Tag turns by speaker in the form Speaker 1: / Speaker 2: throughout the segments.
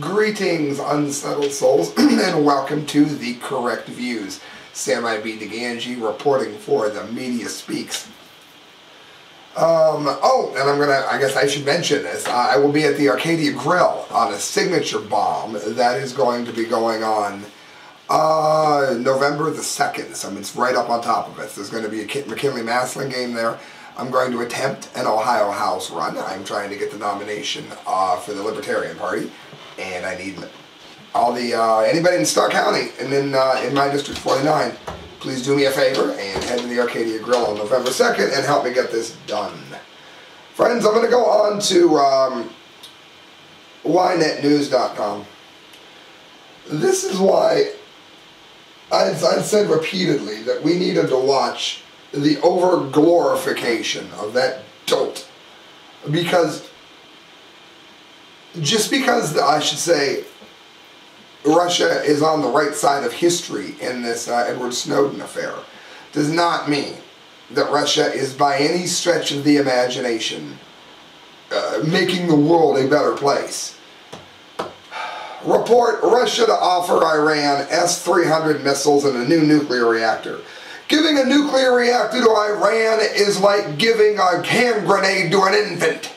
Speaker 1: Greetings, unsettled souls, and welcome to The Correct Views. Sammy B. DeGangi reporting for the Media Speaks. Um, oh, and I'm gonna, I guess I should mention this. I will be at the Arcadia Grill on a signature bomb that is going to be going on uh, November the 2nd. So it's right up on top of it. There's going to be a McKinley-Massillon game there. I'm going to attempt an Ohio House run. I'm trying to get the nomination uh, for the Libertarian Party and I need all the uh, anybody in Stark County and then uh, in my district 49. Please do me a favor and head to the Arcadia Grill on November 2nd and help me get this done. Friends, I'm going to go on to um, ynetnews.com. This is why I've, I've said repeatedly that we needed to watch the over glorification of that dolt because just because I should say Russia is on the right side of history in this uh, Edward Snowden affair does not mean that Russia is by any stretch of the imagination uh, making the world a better place. Report Russia to offer Iran S-300 missiles and a new nuclear reactor. Giving a nuclear reactor to Iran is like giving a hand grenade to an infant.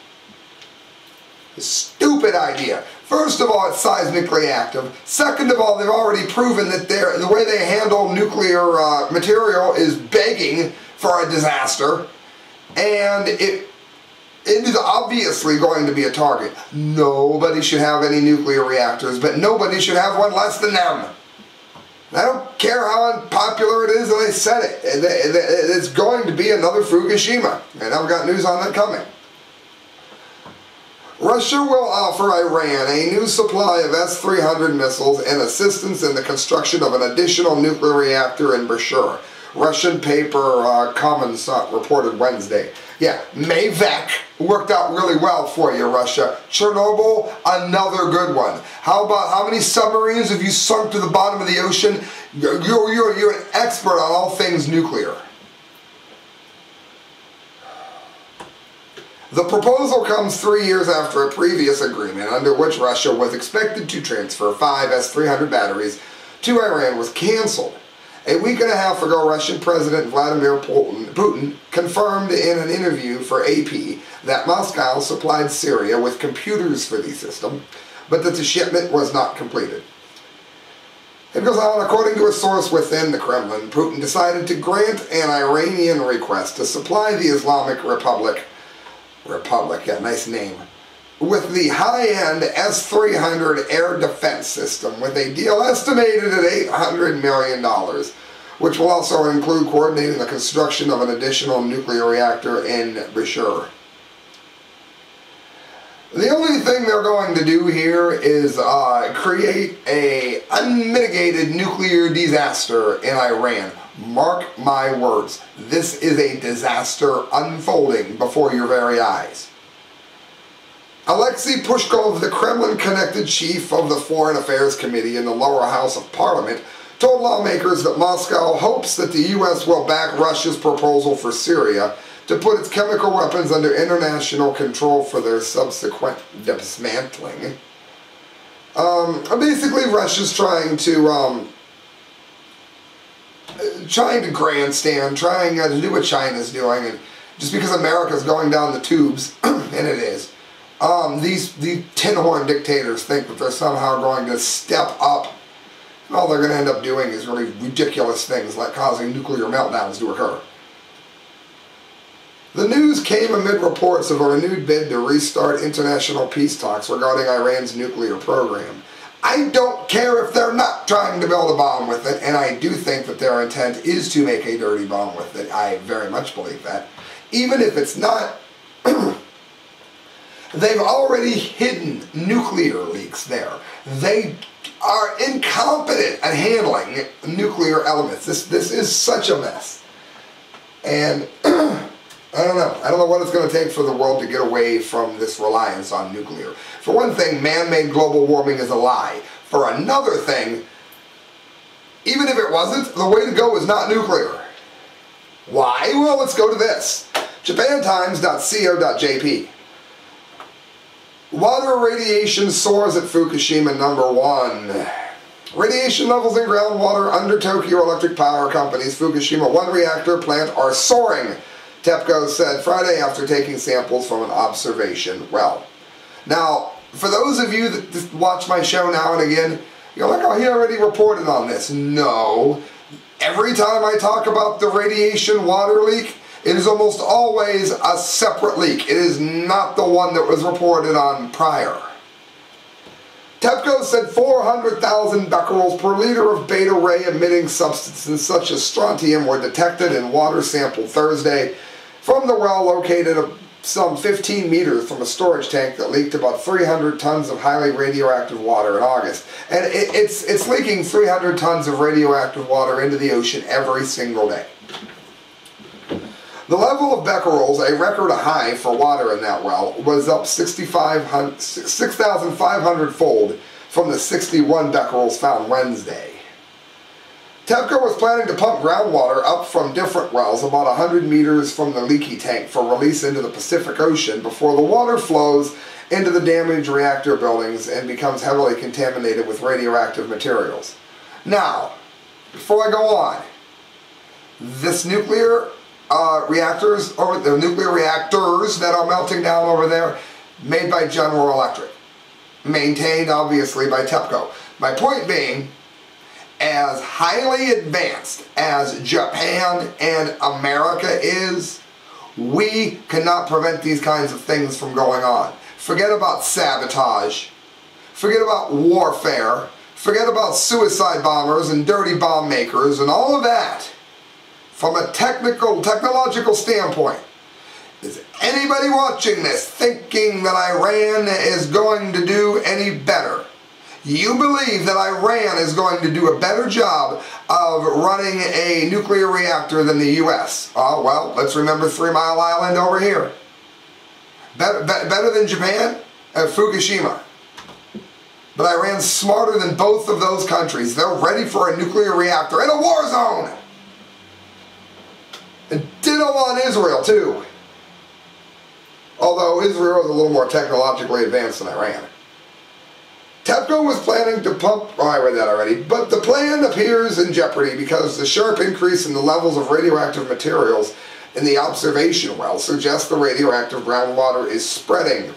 Speaker 1: Stupid idea. First of all, it's seismically active. Second of all, they've already proven that the way they handle nuclear uh, material is begging for a disaster. And it, it is obviously going to be a target. Nobody should have any nuclear reactors, but nobody should have one less than them. I don't care how unpopular it is that they said it. It's going to be another Fukushima. And I've got news on that coming. Russia will offer Iran a new supply of S-300 missiles and assistance in the construction of an additional nuclear reactor in Bushehr. Russian paper uh, Kommersant reported Wednesday. Yeah, Mayak worked out really well for you, Russia. Chernobyl, another good one. How about how many submarines have you sunk to the bottom of the ocean? You're, you're, you're an expert on all things nuclear. The proposal comes three years after a previous agreement under which Russia was expected to transfer five S-300 batteries to Iran was canceled. A week and a half ago, Russian President Vladimir Putin confirmed in an interview for AP that Moscow supplied Syria with computers for the system, but that the shipment was not completed. It goes on, according to a source within the Kremlin, Putin decided to grant an Iranian request to supply the Islamic Republic Republic, yeah, nice name, with the high-end S-300 air defense system with a deal estimated at $800 million, which will also include coordinating the construction of an additional nuclear reactor in Bushehr. The only thing they're going to do here is uh, create a unmitigated nuclear disaster in Iran. Mark my words, this is a disaster unfolding before your very eyes. Alexei Pushkov, the Kremlin-connected chief of the Foreign Affairs Committee in the lower house of parliament, told lawmakers that Moscow hopes that the U.S. will back Russia's proposal for Syria to put its chemical weapons under international control for their subsequent dismantling. Um, basically, Russia's trying to um, trying to grandstand, trying to do what China's doing, and just because America's going down the tubes, and it is, um, these these tin horn dictators think that they're somehow going to step up. All they're going to end up doing is really ridiculous things like causing nuclear meltdowns to occur. The news came amid reports of a renewed bid to restart international peace talks regarding Iran's nuclear program. I don't care if they're not trying to build a bomb with it, and I do think that their intent is to make a dirty bomb with it. I very much believe that. Even if it's not, they've already hidden nuclear leaks there. They are incompetent at handling nuclear elements. This, this is such a mess. And I don't know. I don't know what it's going to take for the world to get away from this reliance on nuclear. For one thing, man-made global warming is a lie. For another thing, even if it wasn't, the way to go is not nuclear. Why? Well, let's go to this. JapanTimes.co.jp Water radiation soars at Fukushima number one. Radiation levels in groundwater under Tokyo Electric Power Company's Fukushima 1 reactor plant are soaring, TEPCO said Friday after taking samples from an observation well. Now, for those of you that watch my show now and again, you're like, oh, he already reported on this. No. Every time I talk about the radiation water leak, it is almost always a separate leak. It is not the one that was reported on prior. TEPCO said 400,000 becquerels per liter of beta ray emitting substances such as strontium were detected in water sample Thursday from the well located some 15 meters from a storage tank that leaked about 300 tons of highly radioactive water in August. And it, it's, it's leaking 300 tons of radioactive water into the ocean every single day. The level of becquerels, a record high for water in that well, was up 6,500 fold from the 61 becquerels found Wednesday. TEPCO was planning to pump groundwater up from different wells about 100 meters from the leaky tank for release into the Pacific Ocean before the water flows into the damaged reactor buildings and becomes heavily contaminated with radioactive materials. Now, before I go on, this nuclear uh, reactors, or the nuclear reactors that are melting down over there, made by General Electric. Maintained, obviously, by TEPCO. My point being, as highly advanced as Japan and America is, we cannot prevent these kinds of things from going on. Forget about sabotage. Forget about warfare. Forget about suicide bombers and dirty bomb makers and all of that from a technical, technological standpoint, is anybody watching this thinking that Iran is going to do any better? You believe that Iran is going to do a better job of running a nuclear reactor than the U.S. Oh, uh, well, let's remember Three Mile Island over here. Better, be better than Japan at Fukushima. But Iran's smarter than both of those countries. They're ready for a nuclear reactor in a war zone. And ditto on Israel, too. Although Israel is a little more technologically advanced than Iran. TEPCO was planning to pump, oh, I read that already, but the plan appears in jeopardy because the sharp increase in the levels of radioactive materials in the observation well suggests the radioactive groundwater is spreading.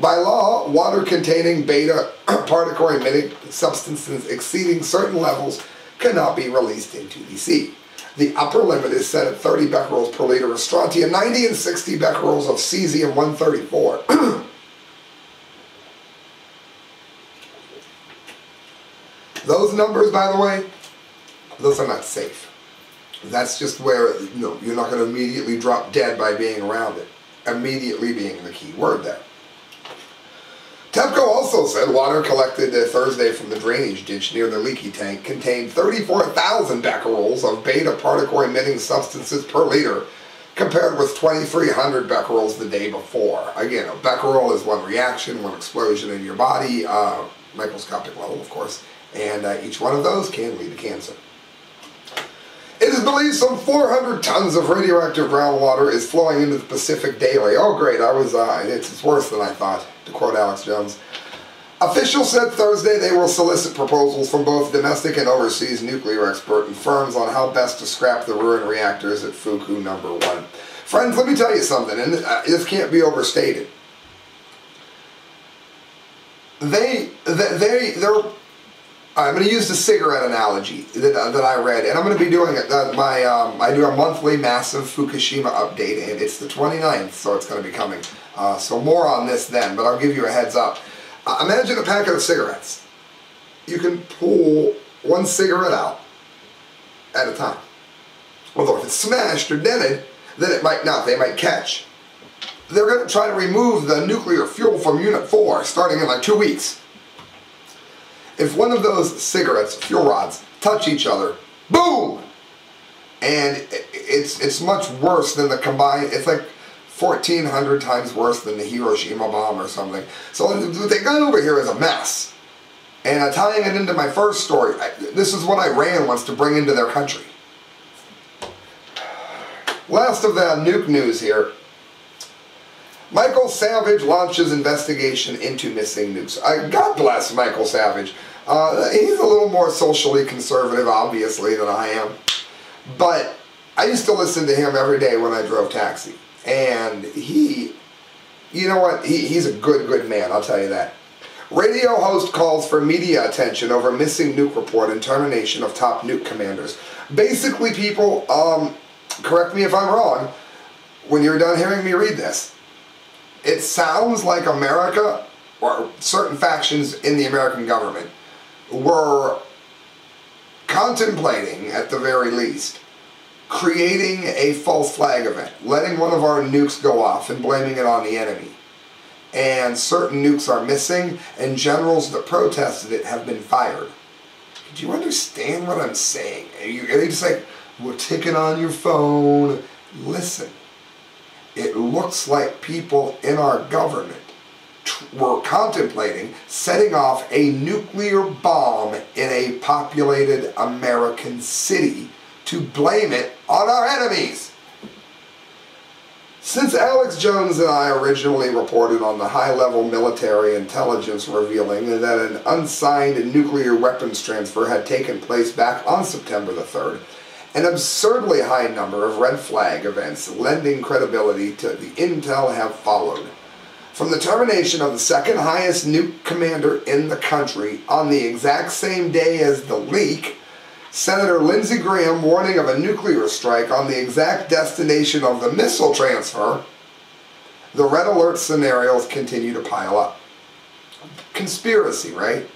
Speaker 1: By law, water containing beta particle emitting substances exceeding certain levels cannot be released into the sea. The upper limit is set at 30 becquerels per liter of strontium, 90 and 60 becquerels of cesium 134. those numbers, by the way, those are not safe. That's just where you know, you're not going to immediately drop dead by being around it. Immediately being the key word there. TEPCO also said water collected Thursday from the drainage ditch near the leaky tank contained 34,000 becquerels of beta particle emitting substances per liter, compared with 2,300 becquerels the day before. Again, a becquerel is one reaction, one explosion in your body, uh, microscopic level, of course, and uh, each one of those can lead to cancer. It is believed some 400 tons of radioactive groundwater is flowing into the Pacific daily. Oh, great! I was. Uh, it's, worse than I thought. To quote Alex Jones. Officials said Thursday they will solicit proposals from both domestic and overseas nuclear expert and firms on how best to scrap the ruined reactors at Fuku number one. Friends, let me tell you something, and this can't be overstated. They, they, they're I'm going to use the cigarette analogy that, uh, that I read, and I'm going to be doing it. Uh, my um, I do a monthly massive Fukushima update, and it's the 29th, so it's going to be coming. Uh, so more on this then, but I'll give you a heads up. Uh, imagine a packet of cigarettes. You can pull one cigarette out at a time. Although if it's smashed or dented, then it might not. They might catch. They're going to try to remove the nuclear fuel from Unit 4 starting in like two weeks. If one of those cigarettes, fuel rods, touch each other, boom! And it's it's much worse than the combined, it's like 1,400 times worse than the Hiroshima bomb or something. So what they got over here is a mess. And uh, tying it into my first story, I, this is what Iran wants to bring into their country. Last of the nuke news here. Michael Savage launches investigation into missing nukes. Uh, God bless Michael Savage. Uh, he's a little more socially conservative, obviously, than I am. But I used to listen to him every day when I drove taxi. And he, you know what? He, he's a good, good man, I'll tell you that. Radio host calls for media attention over missing nuke report and termination of top nuke commanders. Basically, people, um, correct me if I'm wrong, when you're done hearing me read this, it sounds like America, or certain factions in the American government, were contemplating, at the very least, creating a false flag event, letting one of our nukes go off and blaming it on the enemy. And certain nukes are missing, and generals that protested it have been fired. Do you understand what I'm saying? Are you, are you just like, we're ticking on your phone? Listen, it looks like people in our government were contemplating setting off a nuclear bomb in a populated American city to blame it on our enemies. Since Alex Jones and I originally reported on the high-level military intelligence revealing that an unsigned nuclear weapons transfer had taken place back on September the 3rd, an absurdly high number of red flag events lending credibility to the intel have followed. From the termination of the second highest nuke commander in the country on the exact same day as the leak, Senator Lindsey Graham warning of a nuclear strike on the exact destination of the missile transfer, the red alert scenarios continue to pile up. Conspiracy, right?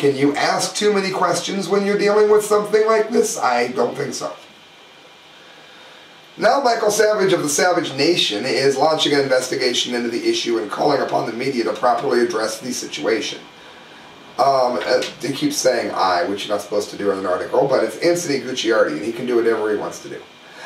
Speaker 1: Can you ask too many questions when you're dealing with something like this? I don't think so. Now Michael Savage of the Savage Nation is launching an investigation into the issue and calling upon the media to properly address the situation. Um, uh, they keep saying I, which you're not supposed to do in an article, but it's Anthony Gucciardi, and he can do whatever he wants to do.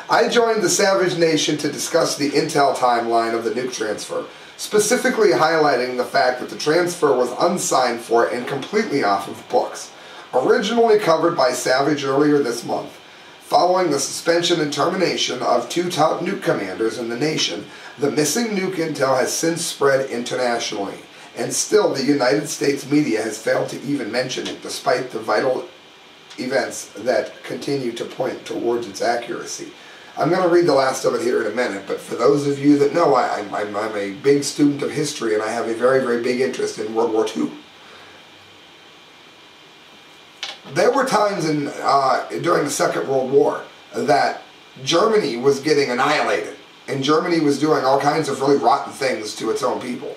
Speaker 1: I joined the Savage Nation to discuss the intel timeline of the nuke transfer specifically highlighting the fact that the transfer was unsigned for and completely off of books. Originally covered by Savage earlier this month, following the suspension and termination of two top nuke commanders in the nation, the missing nuke intel has since spread internationally, and still the United States media has failed to even mention it despite the vital events that continue to point towards its accuracy. I'm going to read the last of it here in a minute, but for those of you that know, I, am I'm, I'm a big student of history and I have a very, very big interest in World War II. There were times in uh, during the Second World War that Germany was getting annihilated, and Germany was doing all kinds of really rotten things to its own people.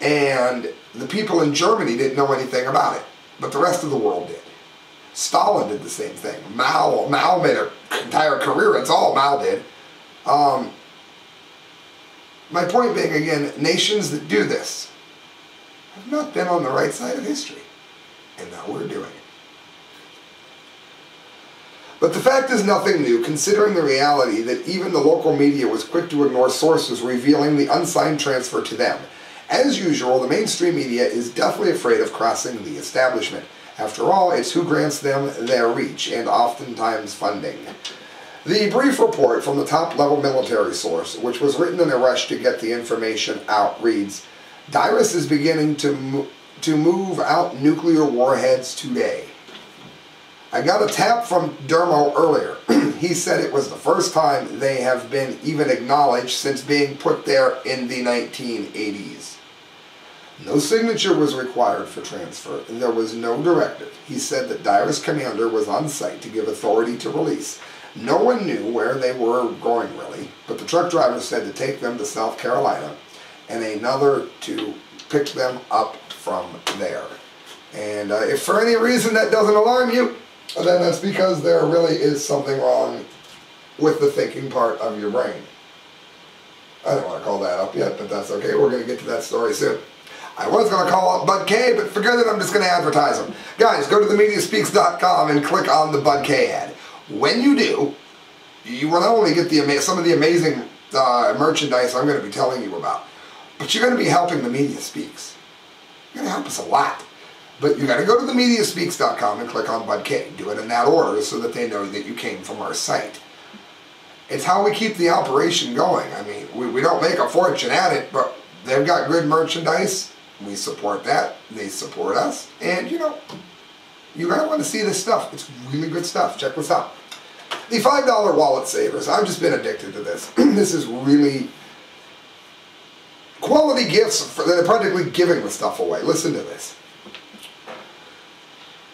Speaker 1: And the people in Germany didn't know anything about it, but the rest of the world did. Stalin did the same thing. Mao, Mao made an entire career. It's all Mao did. Um, my point being, again, nations that do this have not been on the right side of history. And now we're doing it. But the fact is nothing new, considering the reality that even the local media was quick to ignore sources revealing the unsigned transfer to them. As usual, the mainstream media is definitely afraid of crossing the establishment. After all, it's who grants them their reach and oftentimes funding. The brief report from the top-level military source, which was written in a rush to get the information out, reads, Dyrus is beginning to, mo to move out nuclear warheads today. I got a tap from Dermo earlier. he said it was the first time they have been even acknowledged since being put there in the 1980s. No signature was required for transfer, and there was no directive. He said that Dyrus commander was on site to give authority to release. No one knew where they were going, really, but the truck driver said to take them to South Carolina, and another to pick them up from there. And uh, if for any reason that doesn't alarm you, then that's because there really is something wrong with the thinking part of your brain. I don't want to call that up yet, but that's okay. We're going to get to that story soon. I was going to call up Bud K, but forget it, I'm just going to advertise them. Guys, go to themediaspeaks.com and click on the Bud K ad. When you do, you will not only get the some of the amazing uh, merchandise I'm going to be telling you about, but you're going to be helping the Media Speaks. You're going to help us a lot. But you got to go to themediaspeaks.com and click on Bud K. Do it in that order so that they know that you came from our site. It's how we keep the operation going. I mean, we, we don't make a fortune at it, but they've got good merchandise. We support that. They support us. And, you know, you're going to want to see this stuff. It's really good stuff. Check this out. The $5 wallet savers. I've just been addicted to this. this is really quality gifts. For, they're practically giving the stuff away. Listen to this.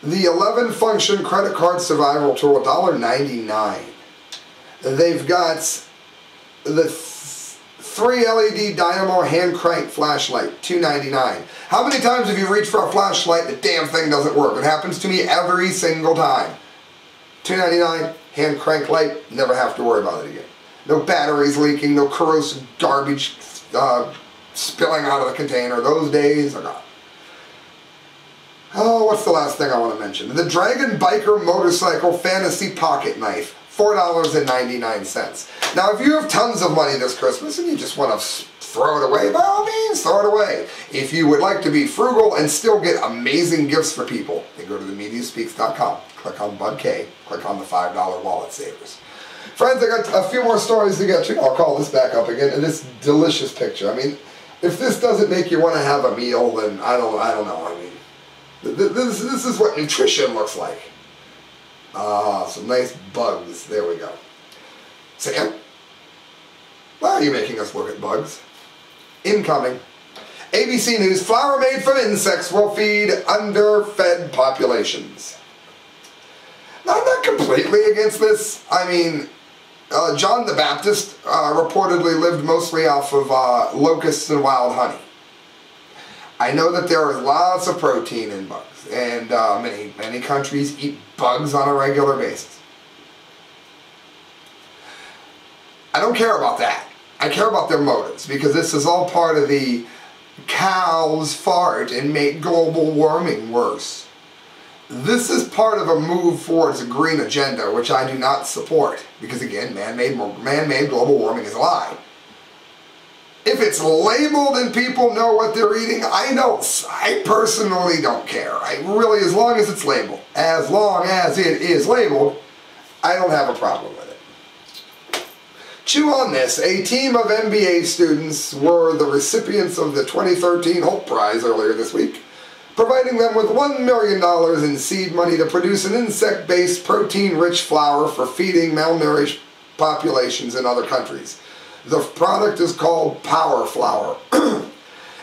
Speaker 1: The 11 function credit card survival tool, $1.99. They've got the three LED dynamo hand crank flashlight, $2.99. How many times have you reached for a flashlight the damn thing doesn't work? It happens to me every single time. $2.99, hand crank light, never have to worry about it again. No batteries leaking, no corrosive garbage uh, spilling out of the container. Those days are gone. Oh, what's the last thing I want to mention? The Dragon Biker Motorcycle Fantasy Pocket Knife. $4.99. Now, if you have tons of money this Christmas and you just want to throw it away, by all means, throw it away. If you would like to be frugal and still get amazing gifts for people, then go to themediaspeaks.com, click on Bud K, click on the $5 wallet savers. Friends, I got a few more stories to get to. I'll call this back up again. And this delicious picture. I mean, if this doesn't make you want to have a meal, then I don't, I don't know. I mean, this, this is what nutrition looks like. Ah, some nice bugs. There we go. Sam? Why are you making us look at bugs? Incoming. ABC News, flour made from insects will feed underfed populations. Now, I'm not completely against this. I mean, uh, John the Baptist uh, reportedly lived mostly off of uh, locusts and wild honey. I know that there is lots of protein in bugs and uh, many, many countries eat bugs on a regular basis. I don't care about that. I care about their motives because this is all part of the cows fart and make global warming worse. This is part of a move towards a green agenda, which I do not support because again, man-made man-made global warming is a lie. If it's labeled and people know what they're eating, I don't, I personally don't care. I really, as long as it's labeled, as long as it is labeled, I don't have a problem with it. Chew on this. A team of MBA students were the recipients of the 2013 Hope Prize earlier this week, providing them with $1 million in seed money to produce an insect-based protein-rich flour for feeding malnourished populations in other countries. The product is called Power Flour.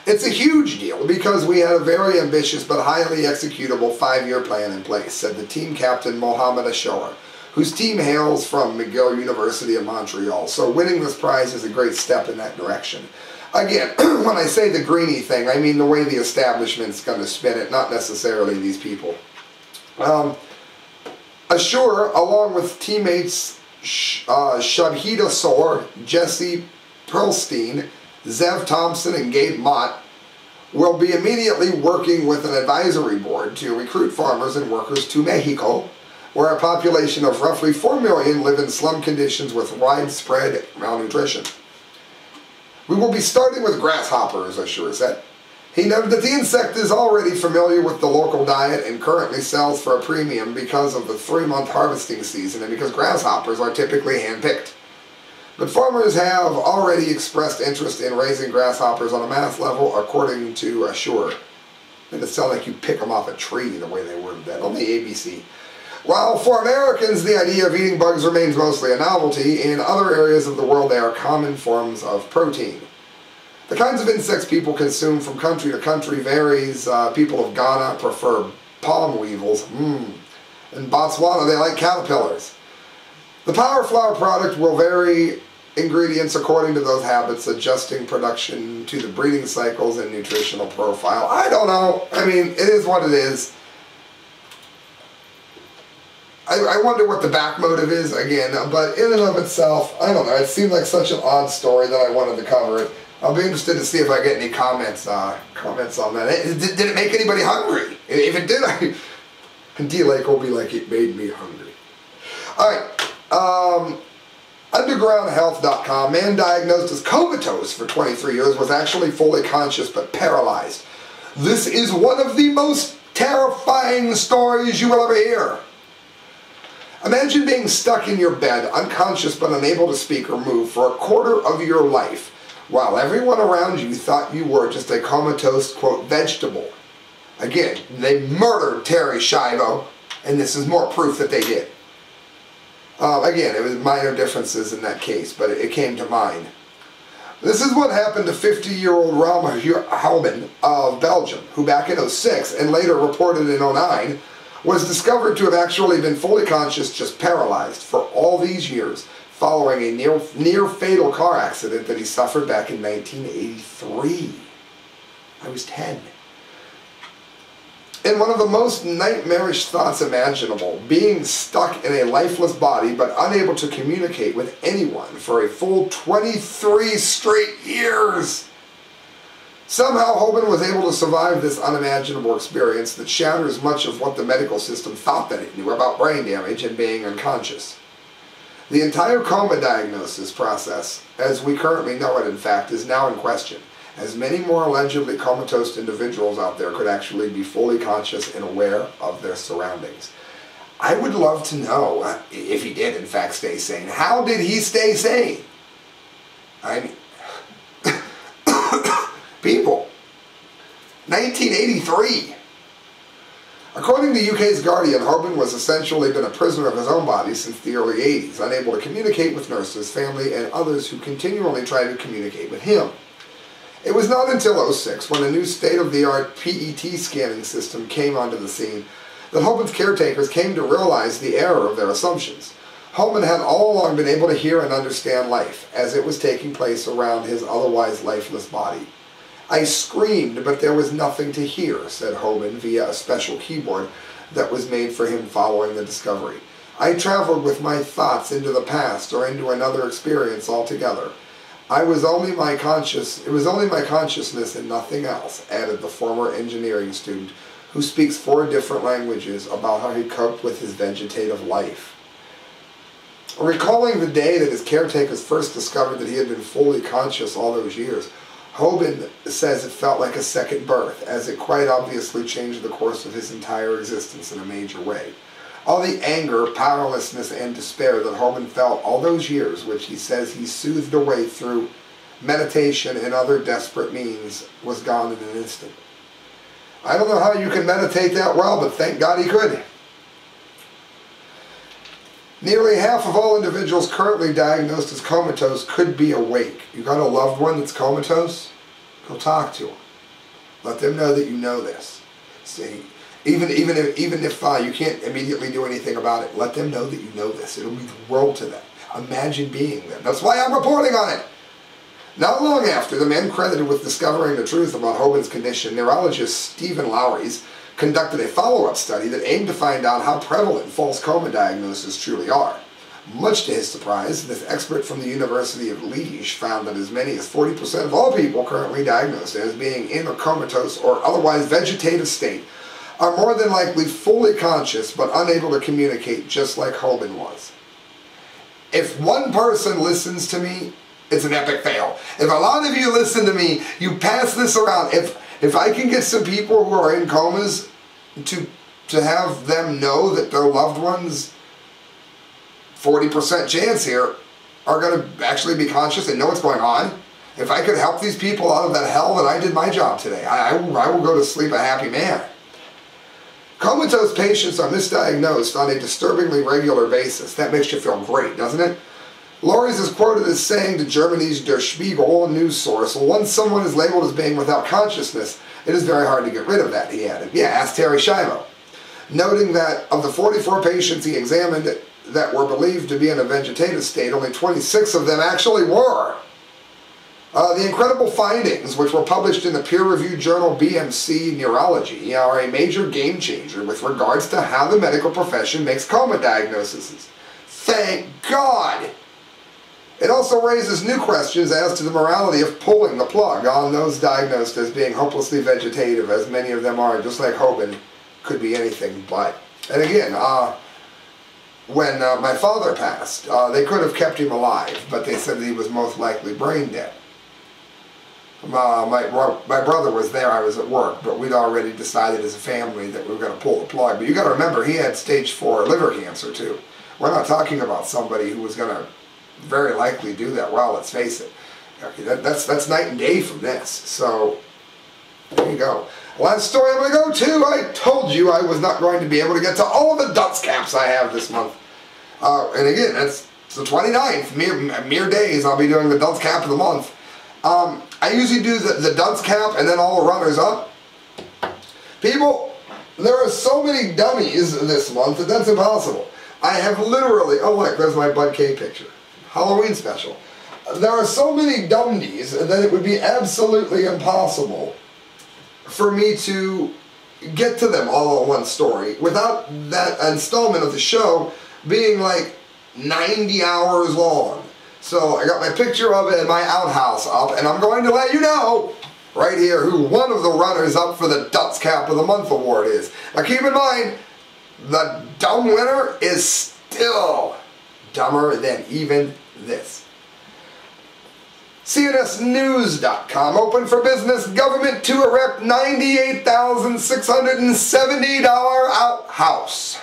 Speaker 1: it's a huge deal because we had a very ambitious but highly executable five-year plan in place, said the team captain Mohamed Ashour, whose team hails from McGill University of Montreal. So winning this prize is a great step in that direction. Again, when I say the greeny thing, I mean the way the establishment's going to spin it, not necessarily these people. Um, along with teammates uh, Sor, Jesse Perlstein, Zev Thompson, and Gabe Mott will be immediately working with an advisory board to recruit farmers and workers to Mexico, where a population of roughly 4 million live in slum conditions with widespread malnutrition. We will be starting with grasshoppers, Ashour said. He noted that the insect is already familiar with the local diet and currently sells for a premium because of the three-month harvesting season and because grasshoppers are typically hand-picked. But farmers have already expressed interest in raising grasshoppers on a mass level, according to Ashour. Made it sound like you pick them off a tree the way they worded that on the ABC. While for Americans the idea of eating bugs remains mostly a novelty, in other areas of the world they are common forms of protein. The kinds of insects people consume from country to country varies. Uh, people of Ghana prefer palm weevils. Mm. In Botswana, they like caterpillars. The Power Flour product will vary ingredients according to those habits, adjusting production to the breeding cycles and nutritional profile. I don't know. I mean, it is what it is. I, I wonder what the back motive is again, but in and of itself, I don't know. It seemed like such an odd story that I wanted to cover it. I'll be interested to see if I get any comments uh, comments on that. Did, did it make anybody hungry? If it did, I, D-Lake will be like, it made me hungry. All right. Um, undergroundhealth.com. Man diagnosed as comatose for 23 years was actually fully conscious but paralyzed. This is one of the most terrifying stories you will ever hear. Imagine being stuck in your bed, unconscious but unable to speak or move for a quarter of your life, while everyone around you thought you were just a comatose, quote, vegetable. Again, they murdered Terri Schiavo, and this is more proof that they did. Uh, again, it was minor differences in that case, but it, came to mind. This is what happened to 50-year-old Rom Houben of Belgium, who back in 06 and later reported in 09 was discovered to have actually been fully conscious, just paralyzed for all these years following a near, near fatal car accident that he suffered back in 1983. I was 10. In one of the most nightmarish thoughts imaginable, being stuck in a lifeless body but unable to communicate with anyone for a full 23 straight years. Somehow Houben was able to survive this unimaginable experience that shatters much of what the medical system thought that it knew about brain damage and being unconscious. The entire coma diagnosis process, as we currently know it in fact, is now in question, as many more allegedly comatose individuals out there could actually be fully conscious and aware of their surroundings. I would love to know, uh, if he did in fact stay sane, how did he stay sane? I mean, people. 1983. According to UK's Guardian, Houben was essentially been a prisoner of his own body since the early 80s, unable to communicate with nurses, family, and others who continually tried to communicate with him. It was not until 06, when a new state-of-the-art PET scanning system came onto the scene, that Houben's caretakers came to realize the error of their assumptions. Houben had all along been able to hear and understand life, as it was taking place around his otherwise lifeless body. I screamed, but there was nothing to hear, said Houben via a special keyboard that was made for him following the discovery. I traveled with my thoughts into the past or into another experience altogether. I was only my conscious, it was only my consciousness and nothing else, added the former engineering student who speaks four different languages about how he coped with his vegetative life. Recalling the day that his caretakers first discovered that he had been fully conscious all those years, Houben says it felt like a second birth, as it quite obviously changed the course of his entire existence in a major way. All the anger, powerlessness, and despair that Houben felt all those years, which he says he soothed away through meditation and other desperate means, was gone in an instant. I don't know how you can meditate that well, but thank God he could. Nearly half of all individuals currently diagnosed as comatose could be awake. You got a loved one that's comatose? Go talk to them. Let them know that you know this. See, even even if even if uh, you can't immediately do anything about it, let them know that you know this. It'll mean the world to them. Imagine being them. That's why I'm reporting on it. Not long after, the man credited with discovering the truth about Houben's condition, neurologist Steven Laureys conducted a follow-up study that aimed to find out how prevalent false coma diagnoses truly are. Much to his surprise, this expert from the University of Liège found that as many as 40% of all people currently diagnosed as being in a comatose or otherwise vegetative state are more than likely fully conscious but unable to communicate just like Houben was. If one person listens to me, it's an epic fail. If a lot of you listen to me, you pass this around. If if I can get some people who are in comas to to have them know that their loved ones 40% chance here are going to actually be conscious and know what's going on. If I could help these people out of that hell then I did my job today I, I, I will go to sleep a happy man. Comatose patients are misdiagnosed on a disturbingly regular basis. That makes you feel great doesn't it Laureys is quoted as saying to Germany's Der Spiegel, a news source, once someone is labeled as being without consciousness, it is very hard to get rid of that, he added. Yeah, ask Terri Schiavo. Noting that of the 44 patients he examined that were believed to be in a vegetative state, only 26 of them actually were. Uh, the incredible findings, which were published in the peer-reviewed journal BMC Neurology, are a major game changer with regards to how the medical profession makes coma diagnoses. Thank God! It also raises new questions as to the morality of pulling the plug on those diagnosed as being hopelessly vegetative, as many of them are, just like Hogan could be anything but. And again, uh, when uh, my father passed, uh, they could have kept him alive, but they said that he was most likely brain dead. Uh, my, my brother was there, I was at work, but we'd already decided as a family that we were going to pull the plug. But you got to remember, he had stage 4 liver cancer too. We're not talking about somebody who was going to very likely do that well, let's face it. Okay, that, that's, that's night and day from this. So, there you go. Last story I'm going to go to, I told you I was not going to be able to get to all of the dunce caps I have this month. Uh, and again, that's the 29th, mere, mere days I'll be doing the dunce cap of the month. Um, I usually do the, the cap and then all the runners up. People, there are so many dummies this month that that's impossible. I have literally, oh look, there's my Bud K picture. Halloween special. There are so many dummies that it would be absolutely impossible for me to get to them all in one story without that installment of the show being like 90 hours long. So I got my picture of it in my outhouse up, and I'm going to let you know right here who one of the runners up for the Dunce Cap of the Month award is. Now keep in mind, the dumb winner is still dumber than even this. CNSNews.com open for business. Government to erect $98,670 outhouse.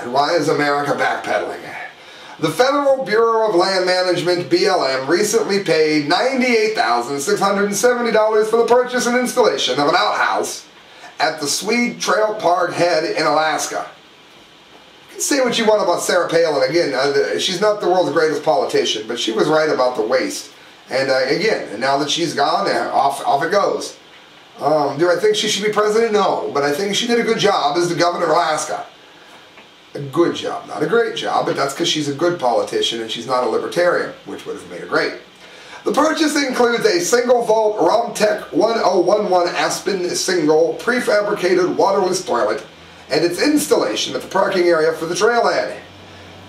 Speaker 1: And why is America backpedaling? The Federal Bureau of Land Management, BLM, recently paid $98,670 for the purchase and installation of an outhouse at the Swede Trail Park Head in Alaska. Say what you want about Sarah Palin. Again, uh, she's not the world's greatest politician, but she was right about the waste. And uh, again, now that she's gone, uh, off, off it goes. Um, do I think she should be president? No, but I think she did a good job as the governor of Alaska a good job. Not a great job, but that's because she's a good politician and she's not a libertarian, which would have made her great. The purchase includes a single vault Romtec 1011 Aspen single prefabricated waterless toilet and its installation at the parking area for the trailhead.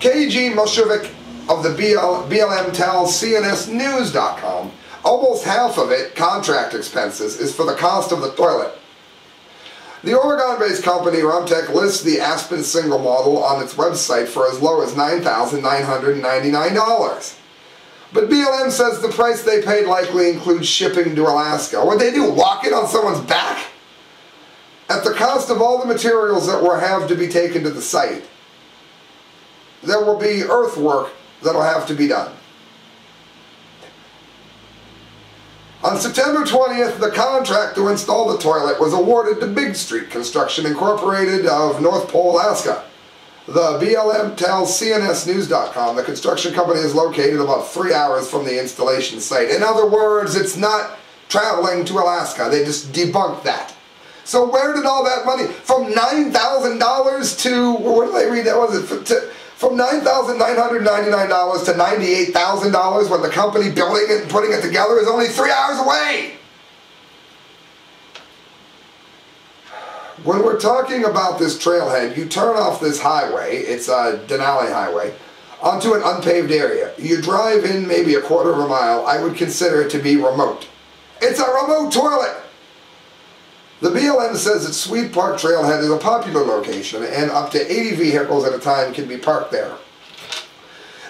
Speaker 1: KG Moshevik of the BL, BLM tells CNSNews.com almost half of it, contract expenses, is for the cost of the toilet. The Oregon-based company Romtec lists the Aspen single model on its website for as low as $9,999. But BLM says the price they paid likely includes shipping to Alaska. What they do, walk it on someone's back? At the cost of all the materials that will have to be taken to the site, there will be earthwork that will have to be done. On September 20th, the contract to install the toilet was awarded to Big Street Construction Incorporated of North Pole, Alaska. The BLM tells CNSNews.com the construction company is located about three hours from the installation site. In other words, it's not traveling to Alaska. They just debunked that. So where did all that money, from $9,000 to, what did I read that was it, from $9,999 to $98,000 when the company building it and putting it together is only three hours away. When we're talking about this trailhead, you turn off this highway, it's a Denali Highway, onto an unpaved area. You drive in maybe a quarter of a mile, I would consider it to be remote. It's a remote toilet! The BLM says that Swede Park Trailhead is a popular location and up to 80 vehicles at a time can be parked there.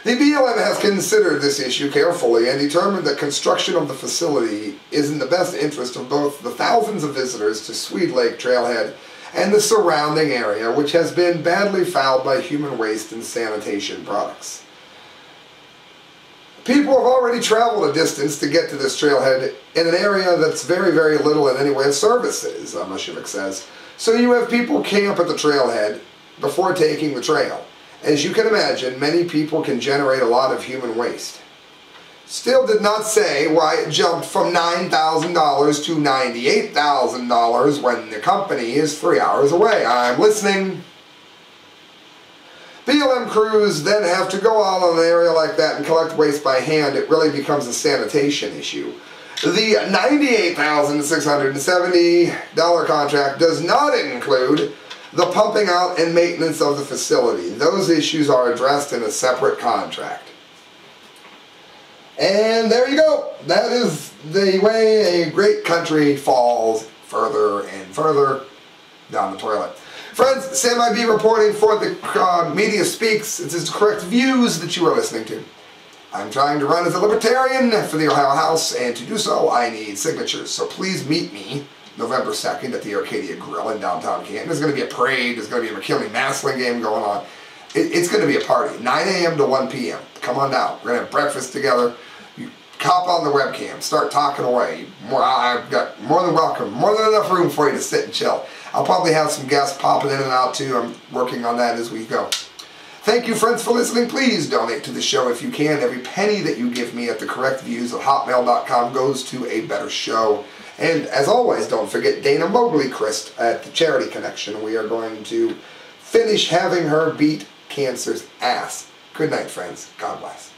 Speaker 1: The BLM has considered this issue carefully and determined that construction of the facility is in the best interest of both the thousands of visitors to Swede Lake Trailhead and the surrounding area, which has been badly fouled by human waste and sanitation products. People have already traveled a distance to get to this trailhead in an area that's very, very little in any way of services, uh, says. So you have people camp at the trailhead before taking the trail. As you can imagine, many people can generate a lot of human waste. Still did not say why it jumped from $9,000 to $98,000 when the company is three hours away. I'm listening. BLM crews then have to go out on an area like that and collect waste by hand. It really becomes a sanitation issue. The $98,670 contract does not include the pumping out and maintenance of the facility. Those issues are addressed in a separate contract. And there you go. That is the way a great country falls further and further down the toilet. Friends, Sam IB reporting for the uh, Media Speaks. It is the correct views that you are listening to. I'm trying to run as a libertarian for the Ohio House, and to do so, I need signatures. So please meet me November 2nd at the Arcadia Grill in downtown Canton. There's going to be a parade. There's going to be a McKinley Massillon game going on. It, it's going to be a party. 9 a.m. to 1 p.m. Come on down. We're going to have breakfast together. You cop on the webcam. Start talking away. More, I've got more than welcome. More than enough room for you to sit and chill. I'll probably have some guests popping in and out too. I'm working on that as we go. Thank you, friends, for listening. Please donate to the show if you can. Every penny that you give me at the correct views at hotmail.com goes to a better show. And as always, don't forget Dana Mobley Christ at the Charity Connection. We are going to finish having her beat cancer's ass. Good night, friends. God bless.